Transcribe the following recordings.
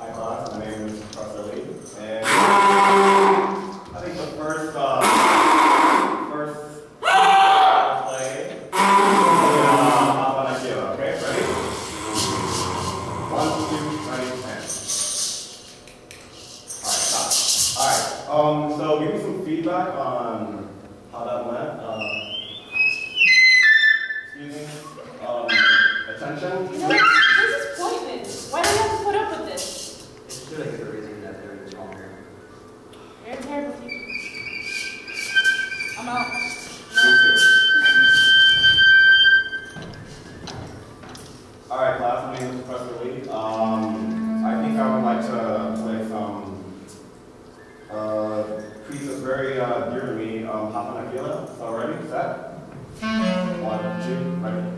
Hi class, my name is Professor Lee, and I think the first, uh, first uh, play uh, Nakira, okay? Ready? One, two, ready, and. Alright, stop. Alright, um, so give me some feedback on how that went. Uh, this? It's really good reason that they're in here. You're terrible teacher. I'm out. All right, class, my name is Professor Lee. Um, I think I would like to play some uh, piece that's very uh, dear to me, um, Hava Nagila. So ready, set? One, two, ready,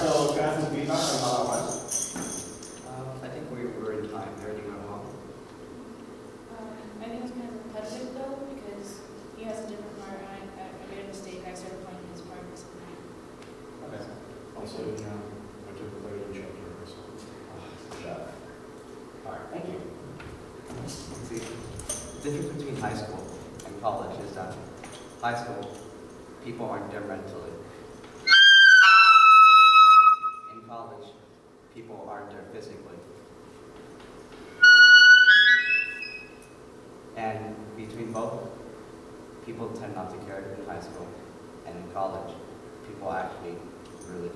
so can I have some feedback on how that went? Um, I think we were in time. Everything went well. Um, I think it's kind of repetitive though, because he has a different part, and I, I I made a mistake. I started playing his part for some time. Okay. Also, you know, I took the photo chapter, so. Good job. All right, thank you. See, the difference between high school and college is that high school, people aren't there mentally. Physically. And between both, people tend not to care in high school, and in college, people actually really